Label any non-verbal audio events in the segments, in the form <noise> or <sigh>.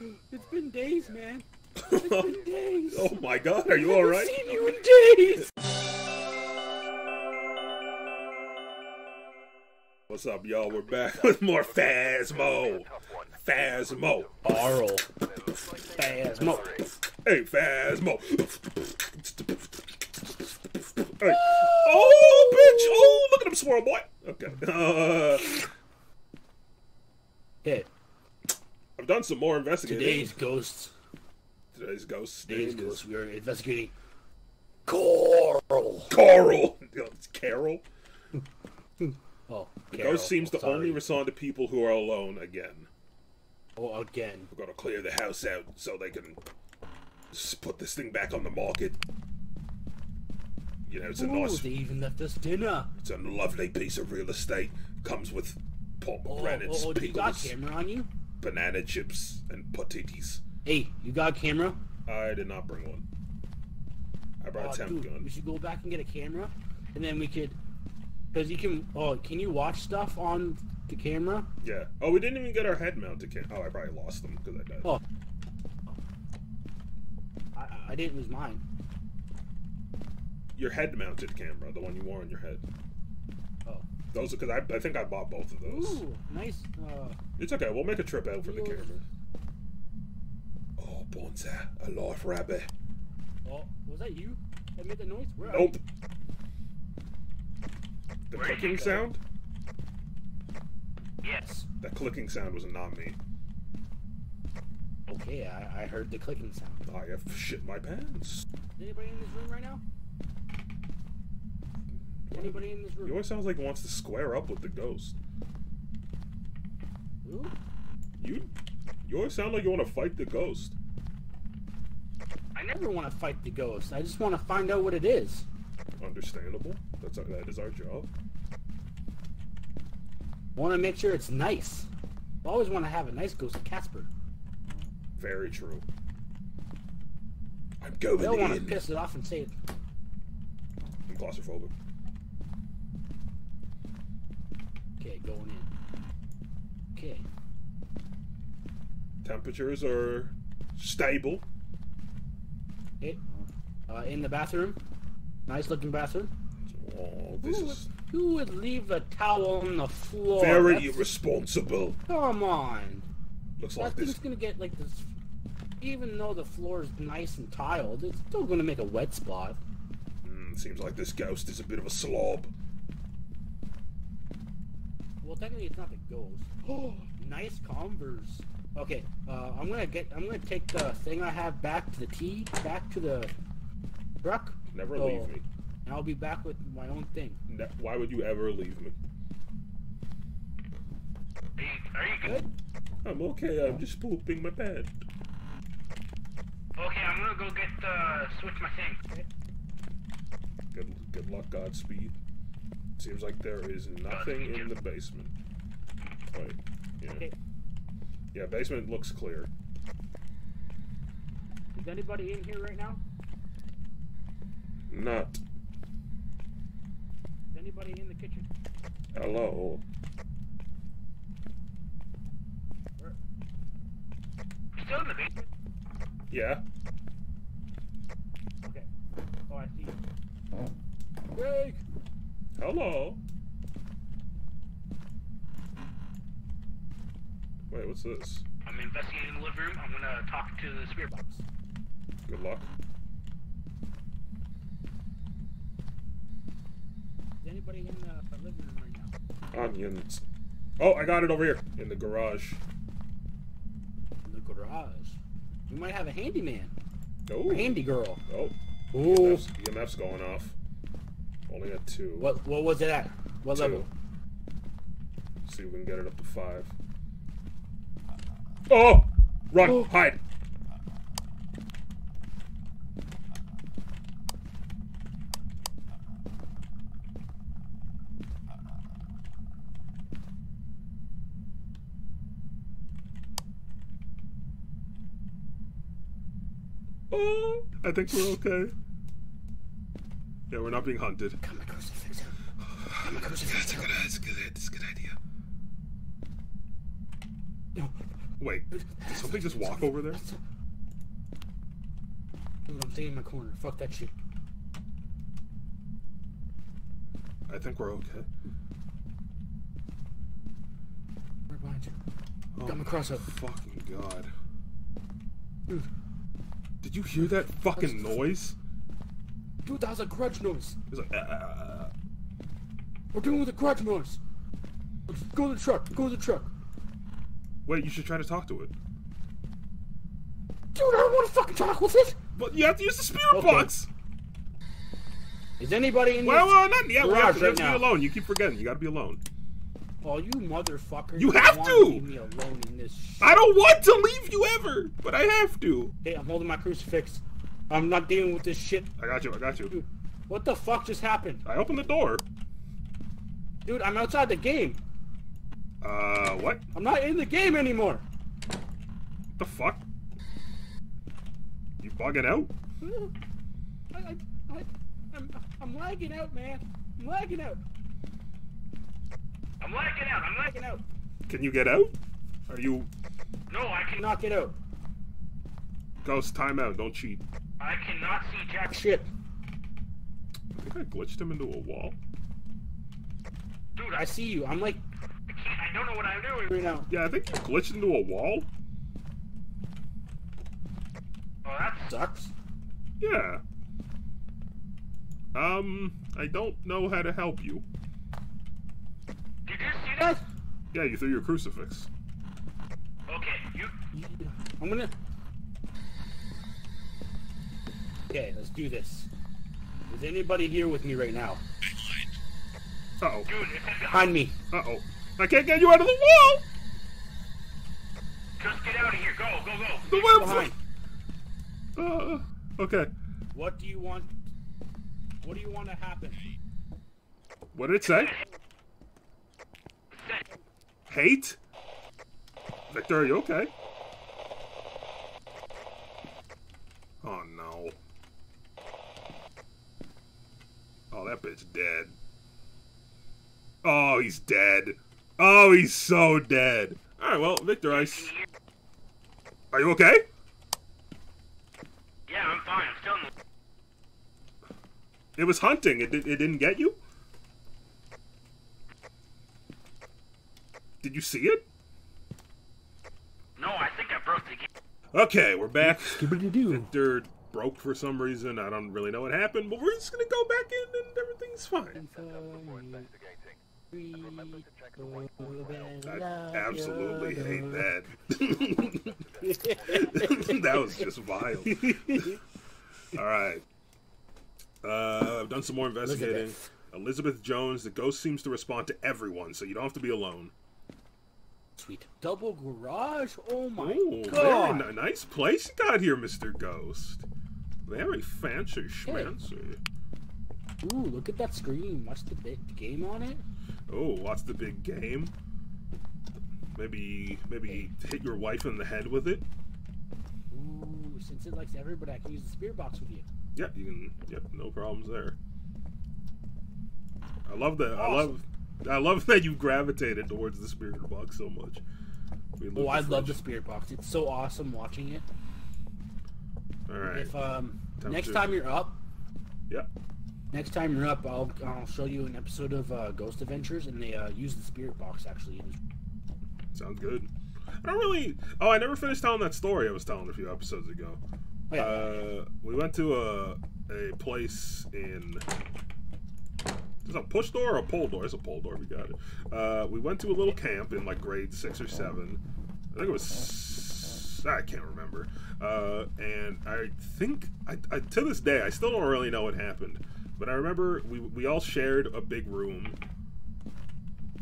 It's been days, man. It's <laughs> been days. oh my god, are you alright? I haven't seen you in days. What's up, y'all? We're back <laughs> with more Phasmo. Phasmo. Arl. Phasmo. Hey, Phasmo. Hey. Oh, bitch! Oh, look at him swirl, boy. Okay. Uh, Hey, I've done some more investigating. today's ghosts. Today's ghost. Today's ghosts. We are investigating Coral. Carl. <laughs> It's Carol. Oh, The Carol. ghost seems to Sorry. only respond to people who are alone again. Oh, again. We're gonna clear the house out so they can put this thing back on the market. You know, it's a Ooh, nice, they even left us dinner. it's a lovely piece of real estate. Comes with Oh, pomegranates, oh, oh, you got pickles, camera on you? Banana chips, and potatoes. Hey, you got a camera? I did not bring one. I brought Oh, a temp dude, gun. we should go back and get a camera, and then we could, because you can. Oh, can you watch stuff on the camera? Yeah. Oh, we didn't even get our head mounted cam. Oh, I probably lost them because I died. Oh, I, I didn't lose mine. Your head mounted camera, the one you wore on your head. Those because I, I think I bought both of those. ooh, nice. Uh, It's okay. We'll make a trip out for the Yours. camera. Oh, Bonza, a life rabbit. oh, was that you that made the noise? Where Nope. you? The Where'd clicking sound? Yes. That clicking sound was not me. Okay, I, I heard the clicking sound. I have shit my pants. Is anybody in this room right now? Anybody in this He room? always sounds like he wants to square up with the ghost. Who? You, you always sound like you want to fight the ghost. I never want to fight the ghost. I just want to find out what it is. Understandable. That's our, that is our job. Want to make sure it's nice. I always want to have a nice ghost Casper. Very true. I'm I don't want to piss it off and say it. I'm claustrophobic. Okay, going in. Okay. Temperatures are stable. It. Uh, in the bathroom. Nice looking bathroom. Oh, this Who would, is who would leave a towel on the floor? very That's- irresponsible. Come on. Looks That like thing's this. Is gonna get like this. Even though the floor is nice and tiled, it's still gonna make a wet spot. Mm, seems like this ghost is a bit of a slob. Well, technically, it's not the ghost. Oh, <gasps> nice Converse. Okay, uh, I'm gonna get. I'm gonna take the thing I have back to the T, back to the truck, Never Oh. leave me. and I'll be back with my own thing. Ne- why would you ever leave me? Are you good? Good. I'm okay. I'm just pooping my pants. Okay, I'm gonna go get uh switch my thing. Good, good luck, Godspeed. Seems like there is nothing in the basement. Wait, yeah, Okay. yeah. Basement looks clear. Is anybody in here right now? Not. Is anybody in the kitchen? Hello. Where? Still in the basement? Yeah. Okay. Oh, I see you. Greg. Hello. Wait, what's this? I'm investigating the living room. I'm gonna talk to the spirit box. Good luck. Is anybody in uh, the living room right now? Onions. Oh, I got it over here in the garage. In the garage. We might have a handyman. Oh. Handy girl. Oh. Ooh. EMF's, EMF's going off. Only at two. What what was it at? What Two. level? See if we can get it up to five. Oh! Run! Oh. <gasps> Hide! Oh, I think we're okay. Yeah, we're not being hunted. Come on, crucifix. Come on, crucifix. That's a good, that's a good, that's a good idea. No. Wait, did somebody just walk over there? Dude, I'm staying in my corner. Fuck that shit. I think we're okay. Right behind you. Oh Got my cross up. Fucking god. Dude, Did you hear that fucking noise? Dude, that was a grudge noise. It was like, uh, uh, uh, uh We're doing with a grudge noise. Let's go to the truck. Go to the truck. wait, you should try to talk to it. Dude, I don't want to fucking talk with it. But you have to use the spirit Okay. box! Is anybody in Well, this? well, not yet. We have to, we have right to be alone. You keep forgetting. You gotta be alone. Oh, you motherfucker. You have wanna to! Leave me alone in this shit. I don't want to leave you ever, but I have to. Hey, I'm holding my crucifix. I'm not dealing with this shit. I got you. I got you. Dude, what the fuck just happened? I opened the door. Dude, I'm outside the game. Uh, what? I'm not in the game anymore. The fuck? You bugging out? I, I, I, I'm, I'm lagging out, man. I'm lagging out. I'm lagging out. I'm lagging Lagging out. Can you get out? Are you No, I can. Knock it out. ghost time out? Don't cheat. I cannot see jack shit. Shit. I think I glitched him into a wall. Dude, I I, see you. I'm like I can't. I don't know what I'm doing. right now. Yeah, I think you glitched into a wall. Oh, that Sucks. Yeah. Um, I don't know how to help you. Did you see that? Yeah, you threw your crucifix. Okay, you. I'm gonna. Okay, let's do this. Is anybody here with me right now? Uh oh. Behind. Me. Uh oh. I can't get you out of the wall. Just get out of here. Go, go, go. The web. Behind. Uh, okay. What do you want? What do you want to happen? What did it say? Hate? Victor, are you okay? Oh no. Oh, that bitch dead. Oh, he's dead. Oh, he's so dead. Alright, well, Victor, I. s- Are you okay? Yeah, I'm fine. I'm still in the. It was hunting. It, did, it didn't get you? Did you see it? No, I think I broke the game. Okay, we're back. Skibbity-doo. Victor broke for some reason. I don't really know what happened, but we're just gonna go back in and everything's fine. I absolutely hate that. <laughs> that was just vile. <laughs> All right. Uh, I've done some more investigating. Elizabeth. Elizabeth Jones, the ghost seems to respond to everyone, so you don't have to be alone. Sweet. Double garage? Oh my Oh, very god. ni- nice place you got here, Mr. Ghost. Very fancy schmancy. Ooh, look at that screen. What's the big game on it. Oh, what's the big game? Maybe, maybe hit your wife in the head with it. Ooh, since it likes everybody, I can use the spirit box with you. Yep, you can. Yep, no problems there. I love that. I love. I love <laughs> that you gravitated towards the spirit box so much. Oh, I love the spirit box. It's so awesome watching it. All right. If um, Time next time you're up, Yep. next time you're up, I'll I'll show you an episode of uh, Ghost Adventures, and they uh, use the spirit box actually. Sounds good. I don't really. Oh, I never finished telling that story I was telling a few episodes ago. Oh, yeah. Uh, we went to a a place in. Is a push door or a pull door? It's a pull door. We got it. Uh, we went to a little camp in like grade six or seven. I think it was. I can't remember. Uh, and I think I, I to this day I still don't really know what happened. But I remember we we all shared a big room,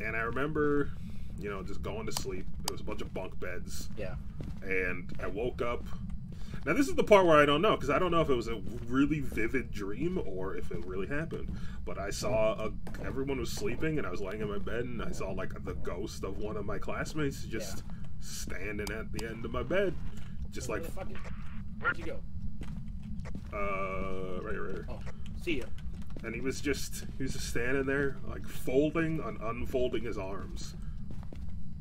and I remember, you know, just going to sleep. It was a bunch of bunk beds yeah. and I woke up. Now this is the part where I don't know because I don't know if it was a really vivid dream or if it really happened. But I saw a, everyone was sleeping and I was laying in my bed and I saw like the ghost of one of my classmates just standing at the end of my bed, just like the fuck is- Where'd you go? uh right right. right. Oh, see ya. And he was just he was just standing there like folding and unfolding his arms.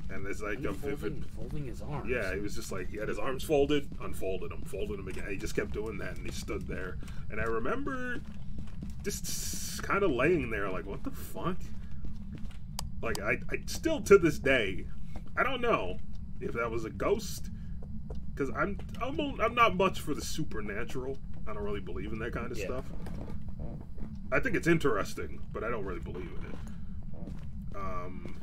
and there's like And a vivid. folding, folding his arms. Yeah, he was just like he had his arms folded, unfolded them, folded them again. He just kept doing that, and he stood there. And I remember just kind of laying there, like, what the fuck? Like I, I still to this day, I don't know if that was a ghost, because I'm I'm I'm not much for the supernatural. I don't really believe in that kind of Yeah. stuff. I think it's interesting, but I don't really believe in it. Um,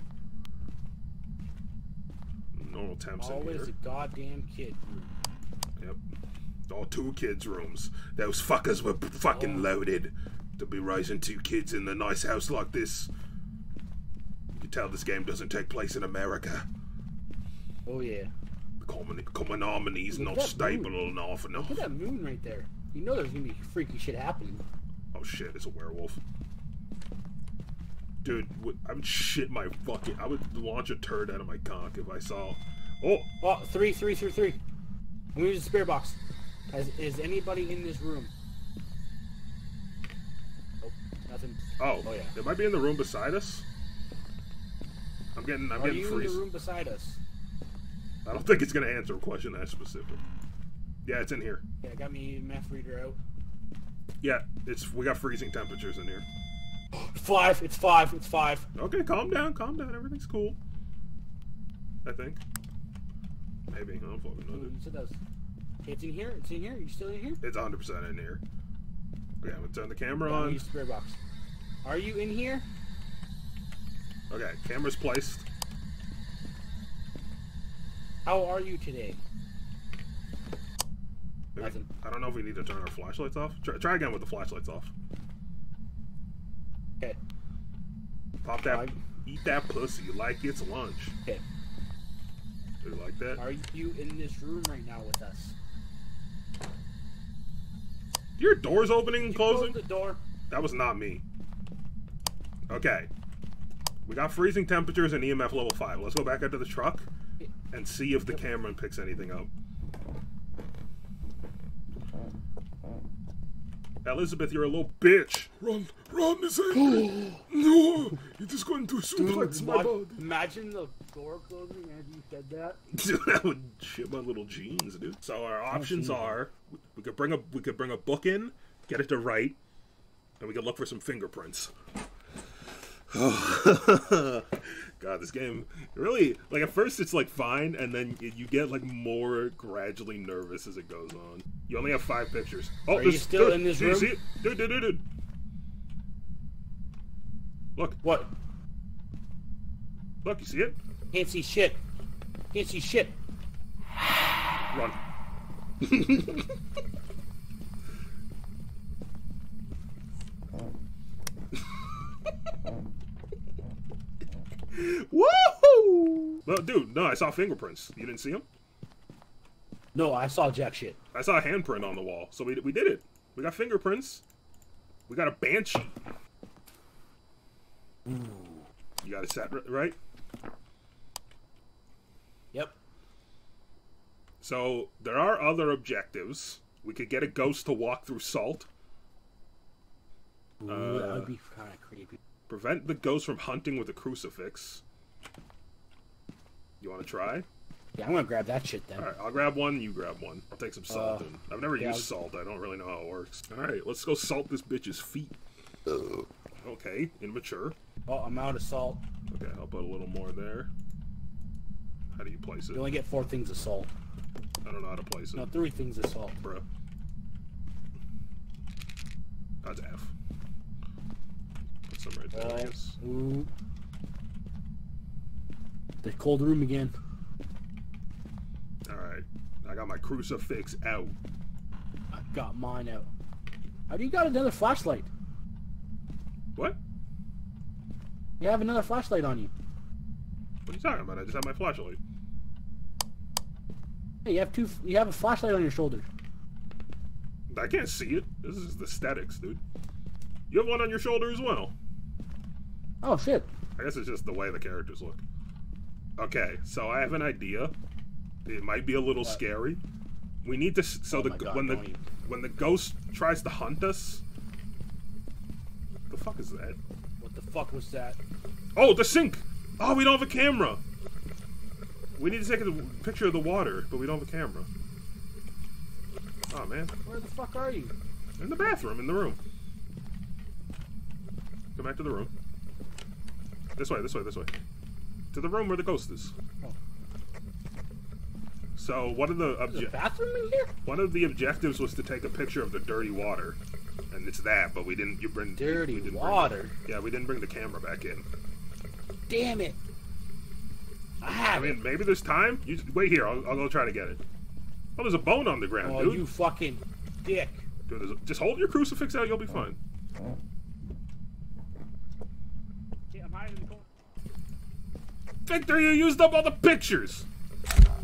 normal temps in Always here. a goddamn kid. Yep. All two kids' rooms. Those fuckers were fucking Oh. loaded to be raising two kids in a nice house like this. You can tell this game doesn't take place in America. Oh yeah. The common, common harmony's Look not stable moon. enough enough. Look at that moon right there. You know there's gonna be freaky shit happening. Oh shit, it's a werewolf. Dude, I would shit my fucking. I would launch a turd out of my cock if I saw. Oh, Oh, three, three, three, three. I'm gonna use the spirit box. Has, is anybody in this room? Nope, nothing. oh, Oh, yeah. It might be in the room beside us. I'm getting. I'm Are getting you in the room beside us? I don't think it's gonna answer a question that specific. Yeah, it's in here. Yeah, got me math reader out. Yeah, it's we got freezing temperatures in here. Five. It's five. It's five. Okay, calm down, calm down. Everything's cool. I think. Maybe. I don't fucking know. dude. It does. It's in here. It's in here. You still in here? It's 100 percent in here. Okay, I'm gonna turn the camera Yeah, I'm gonna on. use the box. Are you in here? Okay, camera's placed. How are you today? Maybe- Nothing. I don't know if we need to turn our flashlights off. Try, try again with the flashlights off. Okay. Pop that. Eat that pussy like it's lunch. Okay. Do you like that? Are you in this room right now with us? Your door's opening and closing? the door. That was not me. Okay. We got freezing temperatures and EMF level 5. Let's go back out to the truck and see if the camera picks anything up. Elizabeth, you're a little bitch. Run, run, this ain't <gasps> No, you're just going to suplex my Watch- body. Imagine the door closing as you said that. <laughs> Dude, that would shit my little jeans, dude. So our oh, options jeans. are we- we could bring a we could bring a book in, get it to write, and we could look for some fingerprints. <sighs> <laughs> God, this game really like at first it's like fine, and then you get like more gradually nervous as it goes on. You only have five pictures. Oh, Are you still dude, in this room? Dude, dude, dude, dude. Look, What? look, you see it? Can't see shit. Can't see shit. Run. <laughs> Woohoo! Well, dude, no, I saw fingerprints. You didn't see them? No, I saw jack shit. I saw a handprint on the wall. So we, we did it. We got fingerprints. We got a banshee. You got it set right? Yep. So there are other objectives. We could get a ghost to walk through salt. Ooh, that Uh, would be kind of creepy. Prevent the ghost from hunting with a crucifix. You want to try? Yeah, I'm gonna grab that shit then. All right, I'll grab one. You grab one. I'll take some salt Uh, in. I've never yeah, used salt. I don't really know how it works. All right, let's go salt this bitch's feet. Okay, immature. Oh, I'm out of salt. Okay, I'll put a little more there. How do you place it? You only get four things of salt. I don't know how to place it, No, three things of salt. bro. That's F. Put some right there, I guess. ooh. The cold room again. All right, I got my crucifix out. I got mine out. How do you got another flashlight? What? You have another flashlight on you. What are you talking about? I just have my flashlight. Hey, you have two. You have a flashlight on your shoulder. I can't see it. This is the statics, dude. You have one on your shoulder as well. Oh shit! I guess it's just the way the characters look. Okay, so I have an idea. It might be a little uh, scary. We need to. So Oh the God, when the don't even. when the ghost tries to hunt us. The fuck is that? What the fuck was that? Oh, the sink. Oh, we don't have a camera. We need to take a picture of the water, but we don't have a camera. Oh man, Where the fuck are you? in the bathroom, in the room. Go back to the room. This way, this way, this way. To the room where the ghost is. Oh. So one of the There's obje- bathroom in here? one of the objectives was to take a picture of the dirty water, and it's that. But we didn't. You bring Dirty we didn't bring- water. yeah, we didn't bring the camera back in. Damn it. I I have mean, maybe there's time. You wait here. I'll, I'll go try to get it. Oh, there's a bone on the it. ground, Oh, dude. you fucking dick. Dude, a- just hold your crucifix out. You'll be fine. Oh. Yeah, I'm hiding in the corner. Victor, you used up all the pictures.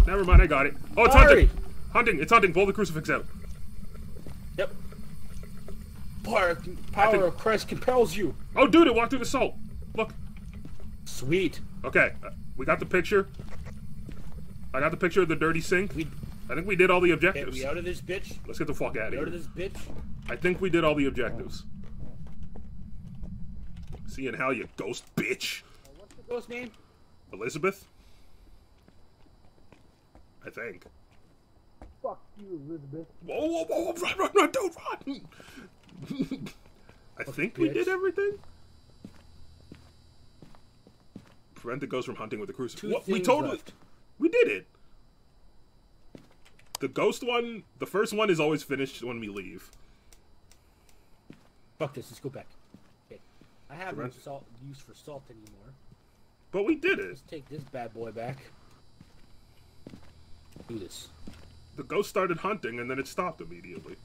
Never mind, I got it. Oh, it's Sorry. hunting. Hunting. It's hunting. Pull the crucifix out. Yep. Power, power of Christ compels you. Oh, dude, it walked through the salt. Look. Sweet. Okay, uh, we got the picture. I got the picture of the dirty sink. We I think we did all the objectives. we out of this bitch. Let's get the fuck out of We out of here. this bitch. I think we did all the objectives. Seeing how you ghost bitch. What's the ghost name? Elizabeth? I think. Fuck you, Elizabeth. Whoa, whoa, whoa, run, run, run, don't run! <laughs> I think we did everything. Prevent the ghost from hunting with the crucifix. Two What? We things totally, left. we did it. The ghost one, the first one is always finished when we leave. Fuck this. Let's go back. Okay. I have no salt use for salt anymore. But we did it. Let's take this bad boy back. Do this. The ghost started hunting and then it stopped immediately.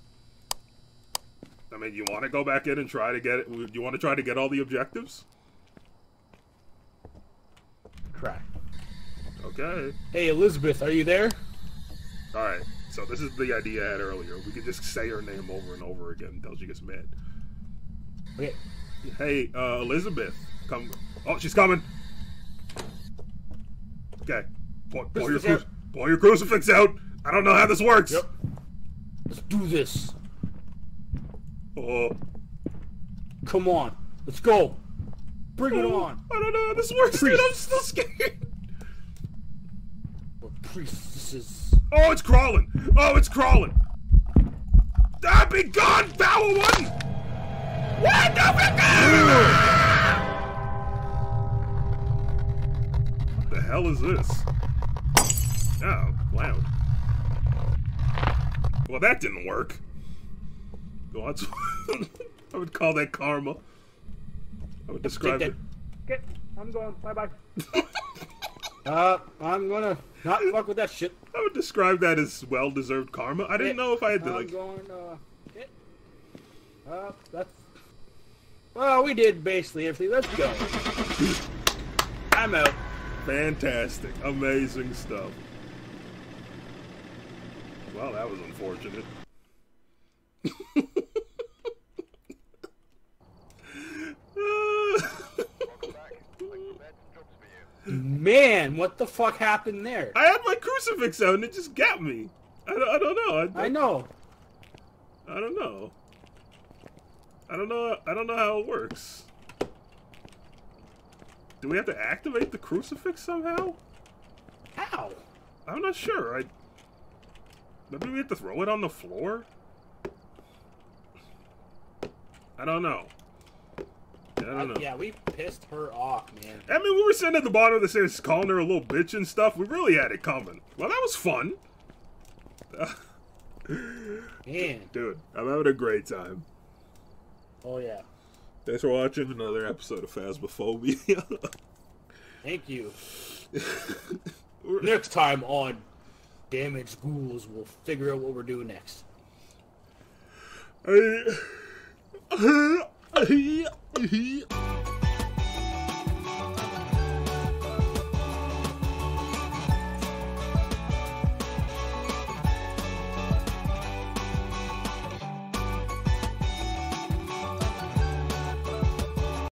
I mean, you want to go back in and try to get it? You want to try to get all the objectives? Crack. Okay. Hey, Elizabeth, are you there? All right. So this is the idea I had earlier. We could just say her name over and over again until she gets mad. Okay. Hey, uh, Elizabeth, come. Oh, she's coming. Okay. Pull, pull your Crucifix cru- pull your crucifix out. I don't know how this works. Yep. Let's do this. Oh, Come on. Let's go. Bring it on. I don't know how this works, dude. I'm still scared. We're priestesses. Oh, it's crawling. Oh, it's crawling. Ah, be gone, foul one. What the fuck? Hell is this? Oh, loud. Well, that didn't work. Well, that's <laughs> I would call that karma. I would describe it. Okay, I'm going. Bye bye. <laughs> uh, I'm gonna not fuck with that shit. I would describe that as well-deserved karma. I didn't know if I had to I'm like. going. Uh, okay. Uh, that's. Well, we did basically everything. Let's go. I'm out. Fantastic. Amazing stuff. Well, that was unfortunate. Man, what the fuck happened there? I had my crucifix out and it just got me. I don't, I don't know. I, I know. I don't know. I don't know. I don't know how it works. Do we have to activate the crucifix somehow? How? I'm not sure. I maybe we have to throw it on the floor. I don't know. I don't know. yeah, we pissed her off, man. I mean, we were sitting at the bottom of the stairs calling her a little bitch and stuff. We really had it coming. Well, that was fun. <laughs> Man. Dude, I'm having a great time. Oh yeah. Thanks for watching another episode of Phasmophobia. <laughs> Thank you. <laughs> Next time on Damaged Ghouls, we'll figure out what we're doing next. I-